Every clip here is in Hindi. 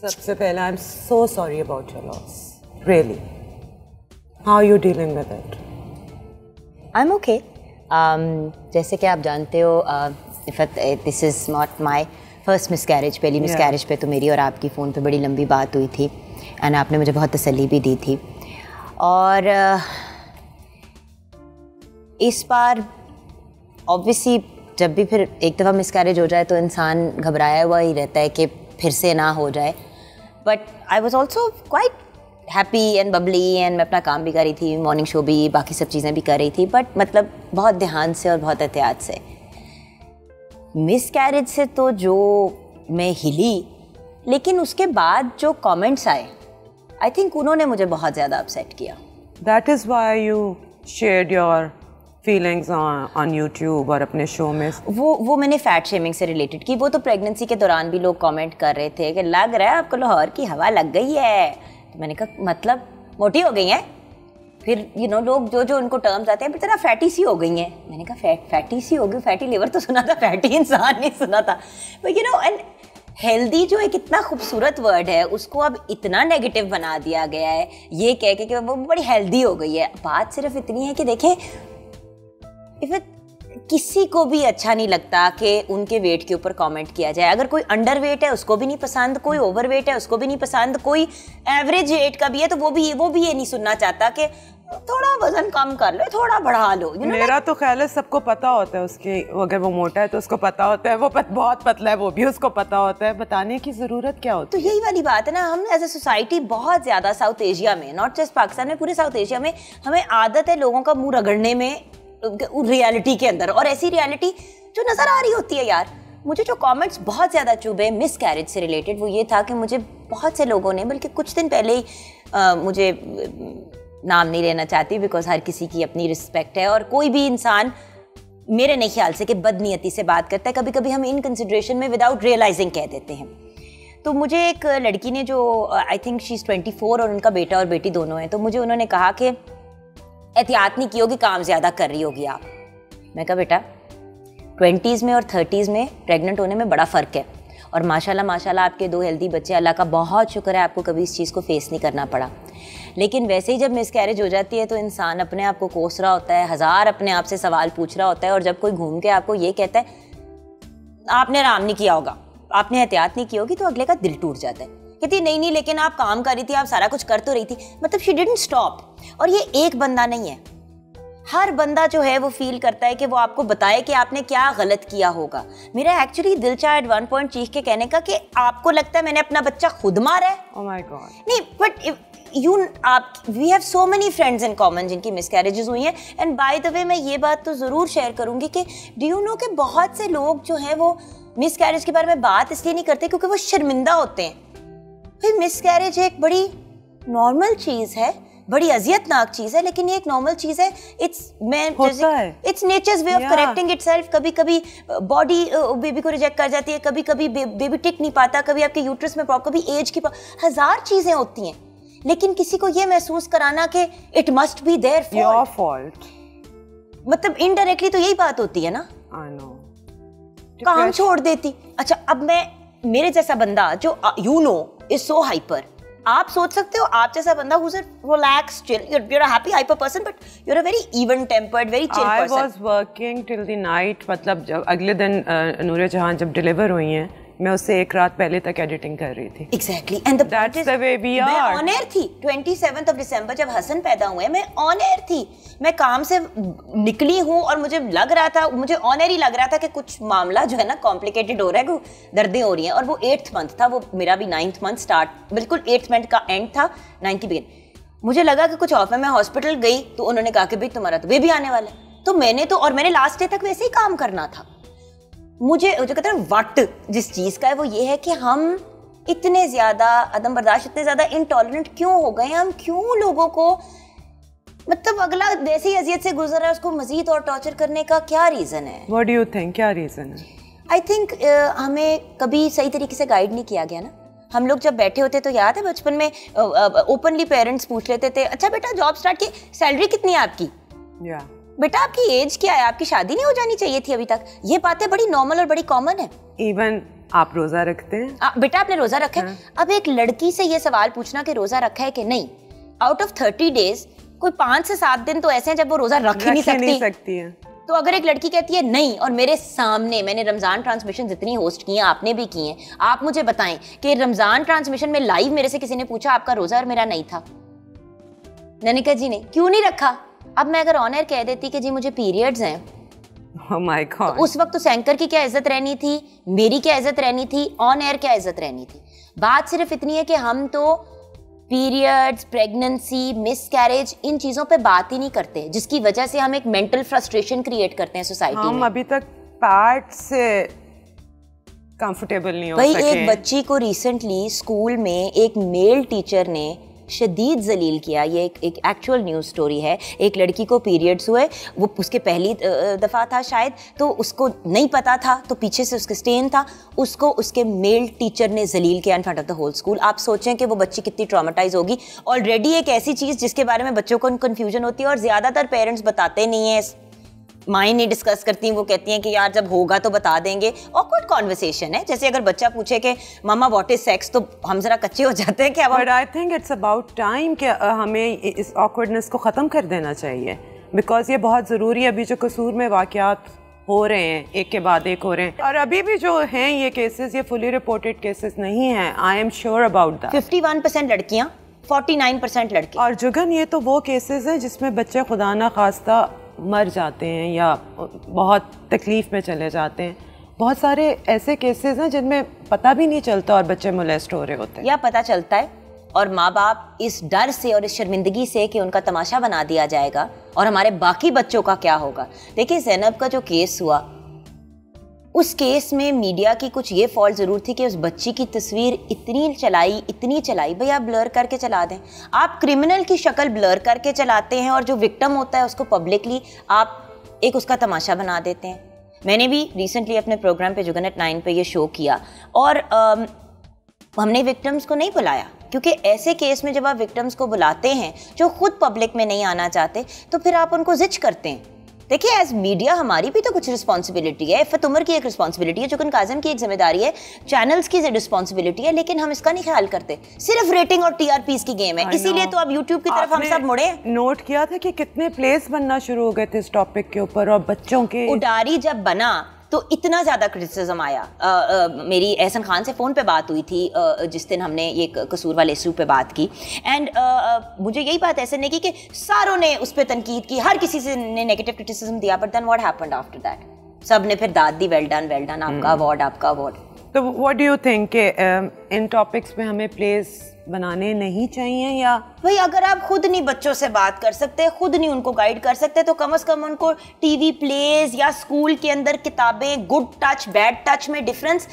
सबसे पहले I am so sorry about your loss really how you dealing with it I am okay जैसे कि आप जानते हो इफत this is not my first miscarriage पहली मिस कैरेज पे तो मेरी और आपकी फ़ोन पे बड़ी लंबी बात हुई थी एंड आपने मुझे बहुत तसल्ली भी दी थी। और uh, इस बार ऑब्वियसली जब भी फिर एक दफ़ा मिस कैरेज हो जाए तो इंसान घबराया हुआ ही रहता है कि फिर से ना हो जाए। But I was also quite happy and bubbly and मैं अपना काम भी कर रही थी मॉर्निंग शो भी, बाकी सब चीज़ें भी कर रही थी बट मतलब बहुत ध्यान से और बहुत एहतियात से। मिस कैरेज से तो जो मैं हिली, लेकिन उसके बाद जो कमेंट्स आए आई थिंक उन्होंने मुझे बहुत ज़्यादा अपसेट किया। That is why you share your feelings on YouTube और अपने शो में? वो वो मैंने फैट शेमिंग से रिलेटेड की। वो तो प्रेगनेंसी के दौरान भी लोग कमेंट कर रहे थे कि लग रहा है आपको लाहौर की हवा लग गई है। तो मैंने कहा मतलब मोटी हो गई है? फिर यू you नो know, लोग जो जो उनको टर्म्स आते हैं फिर तेरा फैटी सी हो गई हैं। मैंने कहा फैट फैटी सी हो गई? फैटी लिवर तो सुना था फैटी इंसान नहीं सुना था। But you know and healthy जो एक इतना खूबसूरत वर्ड है उसको अब इतना नेगेटिव बना दिया गया है। ये कह के कि वो बड़ी हेल्दी हो गई है। बात सिर्फ़ इतनी है कि देखें इफ़ किसी को भी अच्छा नहीं लगता कि उनके वेट के ऊपर कमेंट किया जाए। अगर कोई अंडर वेट है उसको भी नहीं पसंद कोई ओवर वेट है उसको भी नहीं पसंद कोई एवरेज वेट का भी है तो वो भी वो भी ये नहीं सुनना चाहता कि थोड़ा वज़न कम कर लो थोड़ा बढ़ा लो you know मेरा तो ख्याल है सबको पता होता है उसके अगर वो मोटा है तो उसको पता होता है वो पत, बहुत पतला है वो भी उसको पता होता है। बताने की ज़रूरत क्या होती है? तो यही वाली बात है ना हम एज ए सोसाइटी बहुत ज़्यादा साउथ एशिया में नॉट जस्ट पाकिस्तान में पूरे साउथ एशिया में हमें आदत है लोगों का मुँह रगड़ने में रियलिटी के अंदर। और ऐसी रियलिटी जो नज़र आ रही होती है यार मुझे जो कमेंट्स बहुत ज़्यादा चुभे मिस कैरेज से रिलेटेड वो ये था कि मुझे बहुत से लोगों ने बल्कि कुछ दिन पहले ही आ, मुझे नाम नहीं लेना चाहती बिकॉज़ हर किसी की अपनी रिस्पेक्ट है। और कोई भी इंसान मेरे नहीं ख्याल से कि बदनीयती से बात करता है। कभी कभी हम इन कंसिड्रेशन में विदाउट रियलाइजिंग कह देते हैं। तो मुझे एक लड़की ने जो I think she is twenty four और उनका बेटा और बेटी दोनों हैं तो मुझे उन्होंने कहा कि एहतियात नहीं की होगी काम ज़्यादा कर रही होगी आप। मैं कहा, बेटा, ट्वेंटीज़ में और थर्टीज़ में प्रेग्नेंट होने में बड़ा फ़र्क है और माशाल्लाह माशाल्लाह आपके दो हेल्दी बच्चे, अल्लाह का बहुत शुक्र है आपको कभी इस चीज़ को फेस नहीं करना पड़ा। लेकिन वैसे ही जब मिस कैरेज हो जाती है तो इंसान अपने आप को कोस रहा होता है, हज़ार अपने आप से सवाल पूछ रहा होता है और जब कोई घूम के आपको ये कहता है, आपने आराम नहीं किया होगा, आपने एहतियात नहीं की होगी तो अगले का दिल टूट जाता है। कहती नहीं नहीं लेकिन आप काम कर रही थी आप सारा कुछ कर तो रही थी। मतलब शी डिडंट स्टॉप और ये एक बंदा नहीं है। हर बंदा जो है वो फील करता है कि वो आपको बताए कि आपने क्या गलत किया होगा। मेरा एक्चुअली दिल चाह एट वन पॉइंट चीख के कहने का कि आपको लगता है मैंने अपना बच्चा खुद मारा है। Oh my God. नहीं बट यू आप we have so many friends in common जिनकी मिस कैरेजेस हुई हैं। एंड बाय द वे मैं ये बात तो ज़रूर शेयर करूँगी कि डू यू नो कि बहुत से लोग जो हैं वो मिस कैरेज के बारे में बात इसलिए नहीं करते क्योंकि वो शर्मिंदा होते हैं। फिर मिस कैरेज एक बड़ी नॉर्मल चीज़ है बड़ी अजियतनाक चीज़ है लेकिन ये एक नॉर्मल चीज़ है। इट्स मैं it's nature's way of correcting itself कभी कभी बॉडी बेबी को रिजेक्ट कर जाती है कभी कभी बेबी टिक नहीं पाता कभी आपके यूट्रस में प्रॉब्लम कभी एज की हज़ार चीज़ें होती हैं। लेकिन किसी को ये महसूस कराना कि it must be there your fault मतलब इनडायरेक्टली तो यही बात होती है ना? नो काम छोड़ देती। अच्छा अब मैं मेरे जैसा बंदा जो you know is so hyper आप सोच सकते हो आप जैसा बंदा who's relax chill you are a happy hyper person but you are a very even tempered very chill person I was working till the night मतलब जब अगले दिन uh, नूरे जब डिलीवर हुई हैं मैं उससे एक रात पहले तक एडिटिंग कर रही थी। Exactly and that's the way we are मैं ऑन एयर थी 27th ऑफ़ दिसंबर जब हसन पैदा हुए मैं ऑन एयर थी। मैं काम से निकली हूँ और मुझे लग रहा था मुझे ऑन एयर ही लग रहा था कि कुछ मामला जो है ना कॉम्प्लिकेटेड हो रहा है दर्दें हो रही हैं। और वो एट्थ मंथ था वो मेरा भी नाइन्थ मंथ स्टार्ट बिल्कुल एट्थ मंथ का एंड था नाइन्थ की बिगिन मुझे लगा कि कुछ ऑफ़ है मैं हॉस्पिटल गई तो उन्होंने कहा कि भाई तुम्हारा तो बेबी आने वाला है। तो मैंने तो और मैंने लास्ट डे तक वैसे ही काम करना था। मुझे जो कहते हैं वट जिस चीज़ का है वो ये है कि हम इतने ज़्यादा अदम बर्दाश्त इतने ज़्यादा इनटॉलरेंट क्यों हो गए हम क्यों लोगों को मतलब अगला वैसी अजियत से गुजर रहा है उसको मजीद और टॉर्चर करने का क्या रीज़न है? Do you think? क्या रीज़न है? आई थिंक uh, हमें कभी सही तरीके से गाइड नहीं किया गया ना। हम लोग जब बैठे होते तो याद है बचपन में ओपनली uh, पेरेंट्स पूछ लेते थे अच्छा बेटा जॉब स्टार्ट की सैलरी कितनी है आपकी? Yeah. बेटा आपकी एज क्या है? आपकी शादी नहीं हो जानी चाहिए थी अभी तक। ये बातें बड़ी नॉर्मल और बड़ी कॉमन है। इवन आप रोजा रखते हैं? आ, बेटा आपने रोजा रखा है? अब एक लड़की से ये सवाल पूछना कि रोजा रखा है कि नहीं। आउट ऑफ़ थर्टी डेज़ कोई पाँच से सात दिन तो ऐसे हैं जब वो रोजा रख ही नहीं ही नहीं सकती। सकती है। तो अगर एक लड़की कहती है नहीं और मेरे सामने मैंने रमज़ान ट्रांसमिशन जितनी होस्ट की हैं आपने भी की हैं आप मुझे बताएँ कि रमज़ान ट्रांसमिशन में लाइव मेरे से किसी ने पूछा आपका रोजा और मेरा नहीं था? ननिका जी ने क्यों नहीं रखा? अब मैं अगर ऑन एयर कह देती कि जी मुझे पीरियड्स हैं Oh God. उस वक्त तो एंकर की क्या इज़्ज़त रहनी थी? मेरी क्या इज़्ज़त रहनी थी? ऑन एयर क्या इज़्ज़त रहनी थी? बात सिर्फ़ इतनी है कि हम तो पीरियड्स प्रेगनेंसी मिस कैरेज इन चीज़ों पे बात ही नहीं करते जिसकी वजह से हम एक मेंटल फ्रस्ट्रेशन क्रिएट करते हैं सोसाइटी हम में। अभी तक पैट से कंफर्टेबल नहीं हो भाई सके। एक बच्ची को रिसेंटली स्कूल में एक मेल टीचर ने शदीद जलील किया। ये एक एक एक्चुअल न्यूज़ स्टोरी है। एक लड़की को पीरियड्स हुए, वो उसके पहली दफ़ा था शायद तो उसको नहीं पता था तो पीछे से उसके स्टेन था। उसको उसके मेल टीचर ने जलील किया in front of the whole school आप सोचें कि वो बच्ची कितनी ट्रामेटाइज होगी। ऑलरेडी एक ऐसी चीज़ जिसके बारे में बच्चों को कन्फ्यूज़न होती है और ज़्यादातर पेरेंट्स बताते नहीं हैं माएँ नहीं डिस्कस करती वो कहती हैं कि यार जब होगा तो बता देंगे। ऑकवर्ड कॉन्वर्सेशन है। जैसे अगर बच्चा पूछे कि मामा वॉट इज़ सेक्स तो हम जरा कच्चे हो जाते हैं कि अब हम but I think it's about time कि हमें इस ऑकवर्डनेस को ख़त्म कर देना चाहिए। बिकॉज़ ये बहुत ज़रूरी है। अभी जो कसूर में वाक़यात हो रहे हैं एक के बाद एक हो रहे हैं। और अभी भी जो हैं ये केसेस ये फुली रिपोर्टेड केसेस नहीं हैं। I am sure about that 51 percent लड़कियाँ 49 परसेंट लड़के। और जुगन ये तो वो केसेस हैं जिसमें बच्चे खुदा ना खास्ता मर जाते हैं या बहुत तकलीफ़ में चले जाते हैं। बहुत सारे ऐसे केसेस हैं जिनमें पता भी नहीं चलता और बच्चे मोलेस्ट हो रहे होते हैं। या पता चलता है और माँ बाप इस डर से और इस शर्मिंदगी से कि उनका तमाशा बना दिया जाएगा और हमारे बाकी बच्चों का क्या होगा। देखिए जैनब का जो केस हुआ उस केस में मीडिया की कुछ ये फॉल्ट ज़रूर थी कि उस बच्ची की तस्वीर इतनी चलाई इतनी चलाई भाई आप ब्लर करके चला दें। आप क्रिमिनल की शक्ल ब्लर करके चलाते हैं और जो विक्टम होता है उसको पब्लिकली आप एक उसका तमाशा बना देते हैं। मैंने भी रिसेंटली अपने प्रोग्राम पे जुगन एट नाइन पे ये शो किया और अम, हमने विक्टम्स को नहीं बुलाया क्योंकि ऐसे केस में जब आप विक्टम्स को बुलाते हैं जो खुद पब्लिक में नहीं आना चाहते तो फिर आप उनको जिच करते हैं। देखिए एज मीडिया हमारी भी तो कुछ रिस्पॉन्सिबिलिटी है। इफ़त उमर की एक रिस्पॉन्सिबिलिटी है चुकन काजम की एक ज़िम्मेदारी है चैनल्स की रिस्पॉन्सिबिलिटी है लेकिन हम इसका नहीं ख्याल करते। सिर्फ़ रेटिंग और टीआरपीस की गेम है। इसीलिए तो अब यूट्यूब की तरफ़ हम सब मुड़े नोट किया था कि कितने प्लेस बनना शुरू हो गए थे इस टॉपिक के ऊपर और बच्चों के उडारी जब बना तो इतना ज़्यादा क्रिटिसिज्म आया। अ, अ, मेरी एहसन खान से फ़ोन पे बात हुई थी अ, जिस दिन हमने ये कसूर वाले इशू पे बात की। एंड मुझे यही बात ऐसे नहीं की कि सारों ने उस पर तनकीद की हर किसी से ने नेगेटिव क्रिटिसिज्म दिया but then what happened after that सबने फिर दाद दी वेल डन वेल डन आपका अवार्ड आपका अवार्ड तो व्हाट डू यू थिंक इन टॉपिक्स पे हमें प्लेस बनाने नहीं चाहिए या भाई, अगर आप खुद नहीं बच्चों से बात कर सकते, खुद नहीं उनको गाइड कर सकते तो कम से कम उनको टीवी प्लेज या स्कूल के अंदर किताबें गुड टच बैड टच में डिफरेंस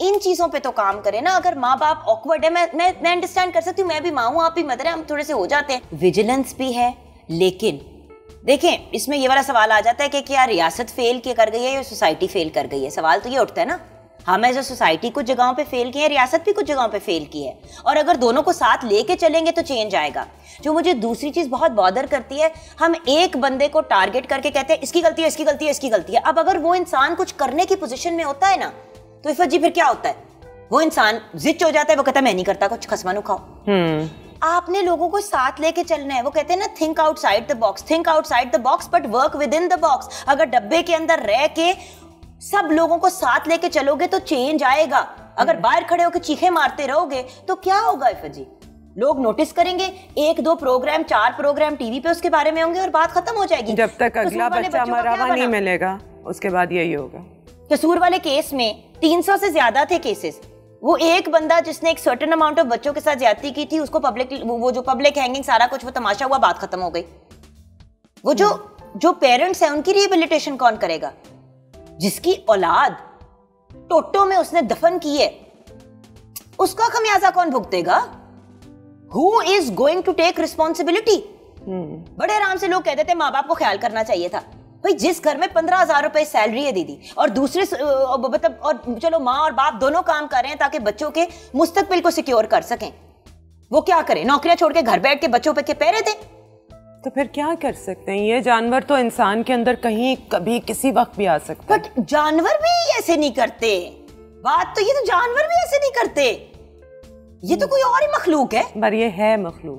इन चीज़ों पे तो काम करें ना। अगर माँ बाप ऑकवर्ड है, मैं मैं मैं अंडरस्टैंड कर सकती हूँ, मैं भी माँ हूँ, आप भी मदर है, हम थोड़े से हो जाते हैं। विजिलेंस भी है, लेकिन देखें, इसमें ये वाला सवाल आ जाता है कि क्या रियासत फेल के कर गई है या सोसाइटी फेल कर गई है? सवाल तो ये उठता है ना। हम एज अ सोसाइटी कुछ जगहों पे फेल किए हैं रियासत भी कुछ जगहों पे फेल की है। और अगर दोनों को साथ लेके चलेंगे तो चेंज आएगा। जो मुझे दूसरी चीज़ बहुत बॉदर करती है हम एक बंदे को टारगेट करके कहते हैं इसकी गलती है इसकी गलती है इसकी गलती है। अब अगर वो इंसान कुछ करने की पोजीशन में होता है ना तो इफत जी फिर क्या होता है? वो इंसान जिच हो जाता है वो कहता है मैं नहीं करता कुछ खसमानू खाओ। हम्म। आपने लोगों को साथ लेके चलना है। वो कहते हैं ना think outside the box think outside the box but work within the box अगर डब्बे के अंदर रह के सब लोगों को साथ लेके चलोगे तो चेंज आएगा। अगर बाहर खड़े होकर चीखे मारते रहोगे तो क्या होगा इफत जी? लोग नोटिस करेंगे एक दो प्रोग्राम चार प्रोग्राम टीवी पे उसके बारे में होंगे और बात खत्म हो जाएगी। जब तक अगला बच्चा बच्चों का मरा क्या हुआ नहीं मिलेगा उसके बाद यही होगा। कसूर वाले केस में 300 से ज़्यादा थे केसेस वो एक बंदा जिसने एक सर्टेन अमाउंट ऑफ़ बच्चों के साथ ज्यादती की थी उसको पब्लिक वो जो पब्लिक हैंगिंग सारा कुछ वो तमाशा हुआ बात खत्म हो गई। वो जो जो पेरेंट्स हैं उनकी रिहेबिलिटेशन कौन करेगा? जिसकी औलाद टोटो में उसने दफन की है उसका खमियाजा कौन भुगतेगा who is going to take responsibility बड़े आराम से लोग कहते थे माँ बाप को ख्याल करना चाहिए था। भाई जिस घर में पंद्रह हज़ार रुपए सैलरी है दीदी और दूसरे मतलब और चलो माँ और बाप दोनों काम कर रहे हैं ताकि बच्चों के मुस्तकबिल को सिक्योर कर सकें। वो क्या करें? नौकरियाँ छोड़ के घर बैठ के बच्चों पे के पैरे थे तो फिर क्या कर सकते हैं? ये जानवर तो इंसान के अंदर कहीं कभी किसी वक्त भी आ सकता है। बट जानवर भी ऐसे नहीं करते। बात तो ये तो जानवर भी ऐसे नहीं करते। ये तो कोई और ही मखलूक है। पर ये है मखलूक।